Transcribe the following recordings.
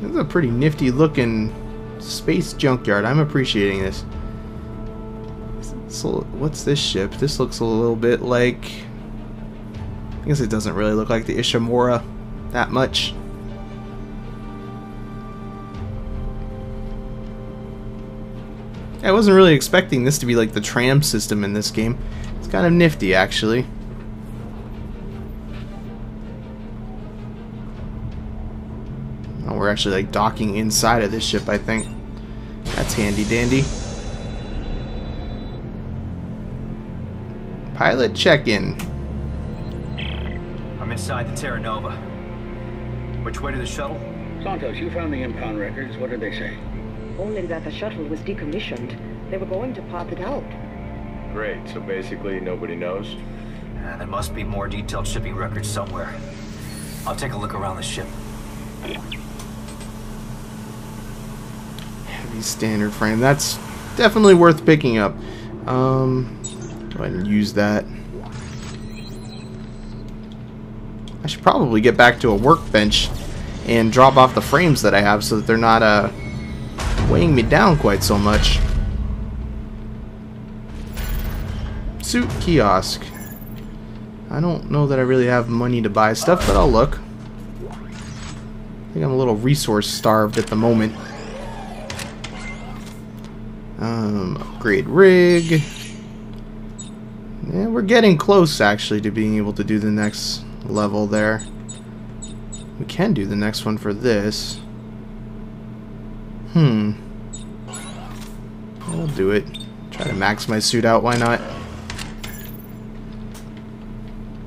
This is a pretty nifty looking space junkyard. I'm appreciating this. So, what's this ship? This looks a little bit like... I guess it doesn't really look like the Ishimura that much. I wasn't really expecting this to be like the tram system in this game. It's kind of nifty, actually. Actually like docking inside of this ship, I think. That's handy dandy. Pilot check-in. I'm inside the Terra Nova. Which way to the shuttle? Santos, you found the impound records. What did they say? Only that the shuttle was decommissioned. They were going to pop it out. Great, so basically nobody knows? Uh, there must be more detailed shipping records somewhere. I'll take a look around the ship. Heavy standard frame. That's definitely worth picking up. Um, go ahead and use that. I should probably get back to a workbench and drop off the frames that I have so that they're not uh, weighing me down quite so much. Suit kiosk. I don't know that I really have money to buy stuff, but I'll look. I think I'm a little resource starved at the moment. Um, upgrade rig. Yeah, we're getting close actually to being able to do the next level there. We can do the next one for this. Hmm. I'll do it. Try to max my suit out, why not?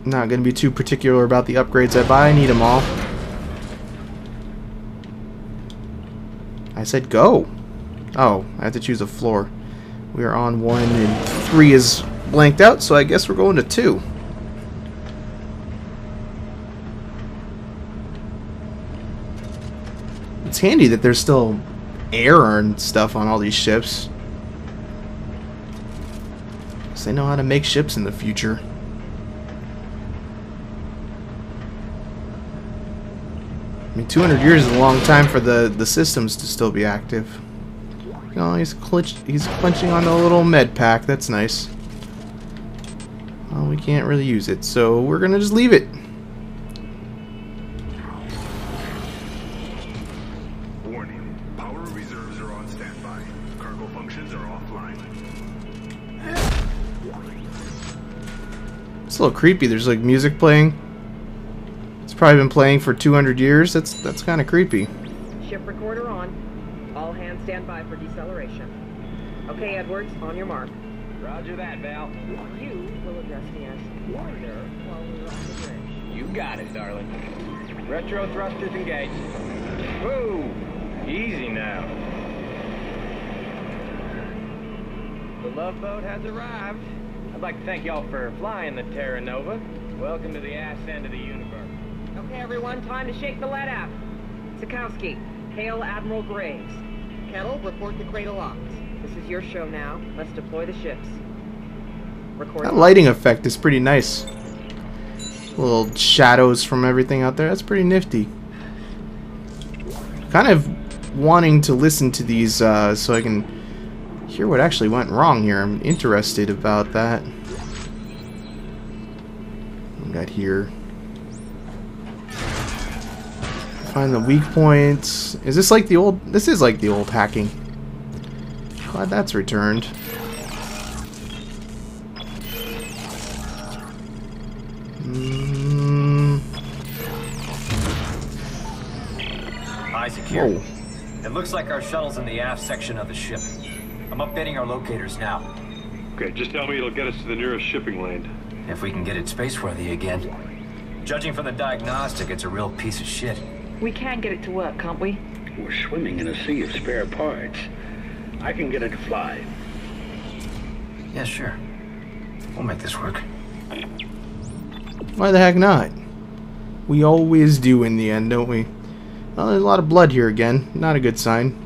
Not gonna be too particular about the upgrades I buy, I need them all. I said go! Oh, I have to choose a floor. We are on one and three is blanked out, so I guess we're going to two. It's handy that there's still air and stuff on all these ships. So they know how to make ships in the future. I mean, 200 years is a long time for the, the systems to still be active. Oh, he's clutched, he's clenching on a little med pack. That's nice. Well, we can't really use it, so we're gonna just leave it. Warning. Power reserves are on standby. Cargo functions are offline. It's a little creepy. There's like music playing. It's probably been playing for 200 years. That's that's kind of creepy. Ship recorder on. All hands stand by for deceleration. Okay, Edwards, on your mark. Roger that, Val. You will address me as Warner while we're on the bridge. You got it, darling. Retro thrusters engaged. Whoa! Easy now. The love boat has arrived. I'd like to thank y'all for flying the Terra Nova. Welcome to the ass end of the universe. Okay, everyone, time to shake the lead out. Sikowski, hail Admiral Graves. Kettle, report to Cradle Ops. This is your show now. Let's deploy the ships. Record. That lighting effect is pretty nice. Little shadows from everything out there. That's pretty nifty. Kind of wanting to listen to these uh, so I can hear what actually went wrong here. I'm interested about that. We got here. Find the weak points. Is this like the old... This is like the old hacking. Glad that's returned. Mm, Isaac here. whoa. It looks like our shuttle's in the aft section of the ship. I'm updating our locators now. Okay, just tell me it'll get us to the nearest shipping lane. If we can get it space-worthy again. Judging from the diagnostic, it's a real piece of shit. We can get it to work, can't we? We're swimming in a sea of spare parts. I can get it to fly. Yeah, sure. We'll make this work. Why the heck not? We always do in the end, don't we? Well, there's a lot of blood here again. Not a good sign.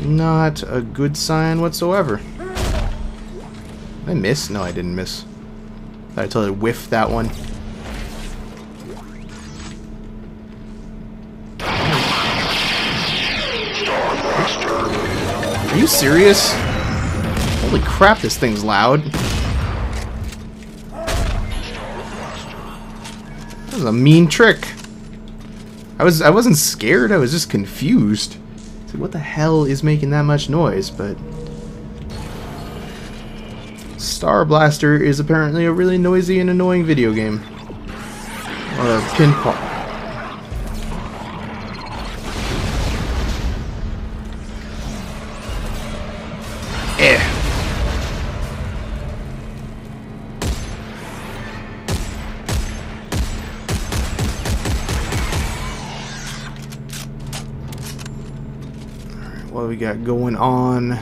Not a good sign whatsoever. Did I miss? No, I didn't miss. I totally whiffed that one. You serious? Holy crap, this thing's loud. That was a mean trick. I was I wasn't scared, I was just confused. Like, what the hell is making that much noise? But Star Blaster is apparently a really noisy and annoying video game. Or a pinball. What we got going on?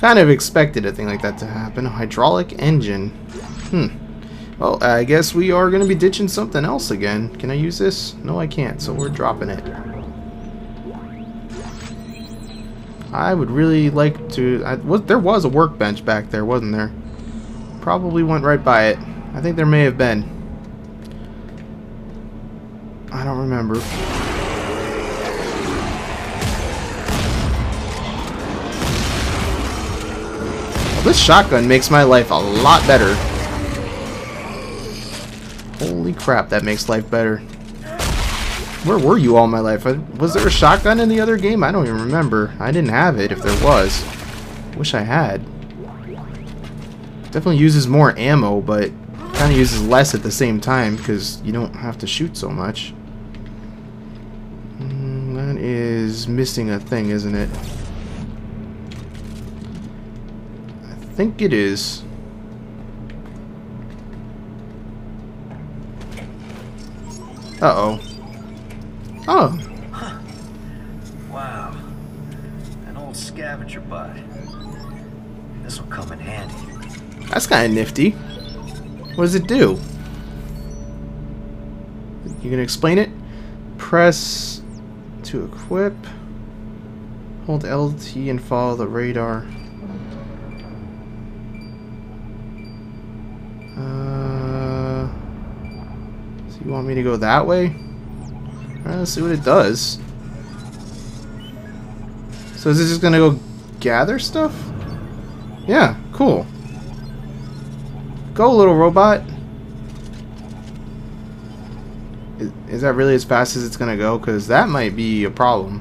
Kind of expected a thing like that to happen. A hydraulic engine. Hmm. Well, I guess we are going to be ditching something else again. Can I use this? No, I can't, so we're dropping it. I would really like to... I, was, there was a workbench back there, wasn't there? Probably went right by it. I think there may have been. I don't remember. This shotgun makes my life a lot better. Holy crap, that makes life better. Where were you all my life? Was there a shotgun in the other game? I don't even remember. I didn't have it if there was. Wish I had. Definitely uses more ammo, but kind of uses less at the same time because you don't have to shoot so much. Mm, that is missing a thing, isn't it? I think it is. Uh-oh. Oh. Huh. Wow. An old scavenger bot. This will come in handy. That's kind of nifty. What does it do? You gonna explain it? Press to equip. Hold LT and follow the radar. Uh, so you want me to go that way? Let's see what it does. So is this just gonna go gather stuff? Yeah, cool. Go, little robot. Is, is that really as fast as it's gonna go? Because that might be a problem.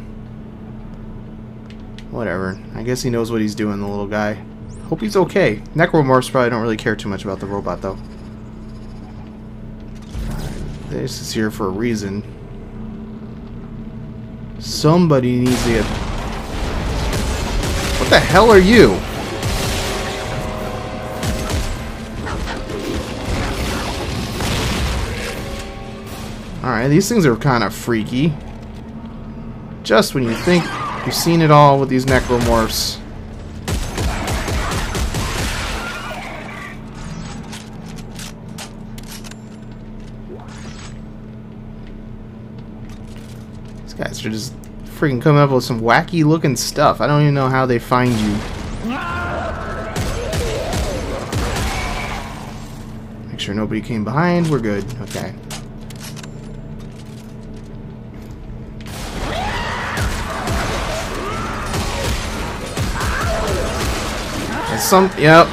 Whatever. I guess he knows what he's doing, the little guy. Hope he's okay. Necromorphs probably don't really care too much about the robot, though. This is here for a reason. Somebody needs to get... What the hell are you? Alright, these things are kind of freaky. Just when you think you've seen it all with these necromorphs. Guys are just freaking coming up with some wacky looking stuff. I don't even know how they find you. Make sure nobody came behind. We're good. Okay. some, yep.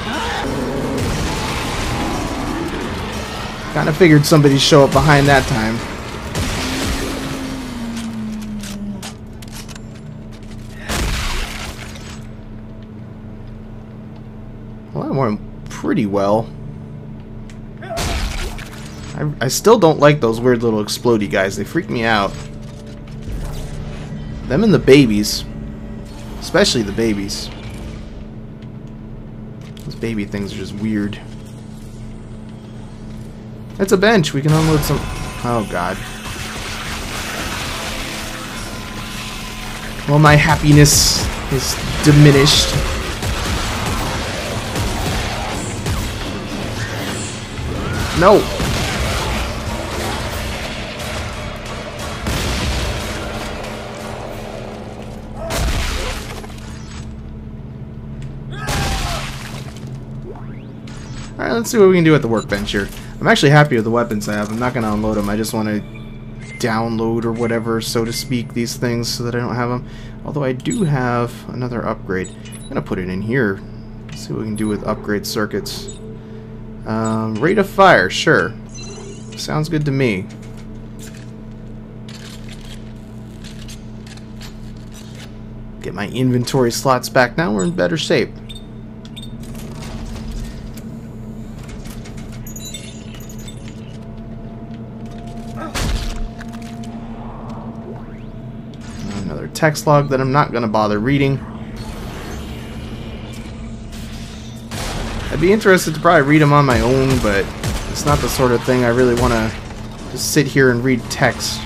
Kind of figured somebody'd show up behind that time. Pretty well. I, I still don't like those weird little explodey guys. They freak me out. Them and the babies. Especially the babies. Those baby things are just weird. It's a bench. We can unload some... Oh, God. Well, my happiness is diminished. No! Alright, let's see what we can do at the workbench here. I'm actually happy with the weapons I have. I'm not going to unload them. I just want to download or whatever, so to speak, these things so that I don't have them. Although I do have another upgrade. I'm going to put it in here. See what we can do with upgrade circuits. Um, rate of fire, sure. Sounds good to me. Get my inventory slots back now. We're in better shape. Another text log that I'm not going to bother reading. I'd be interested to probably read them on my own, but it's not the sort of thing I really want to just sit here and read text